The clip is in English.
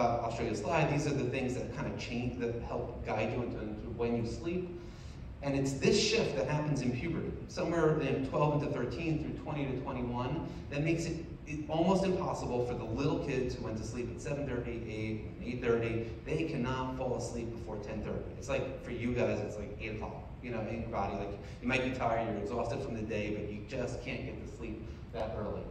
I'll show you a slide. These are the things that kind of change, that help guide you into, into when you sleep. And it's this shift that happens in puberty, somewhere in 12 into 13 through 20 to 21, that makes it, it almost impossible for the little kids who went to sleep at 7.30, 8, 8.30, they cannot fall asleep before 10.30. It's like, for you guys, it's like 8 o'clock, you know, in your body. Like, you might be tired, you're exhausted from the day, but you just can't get to sleep that early.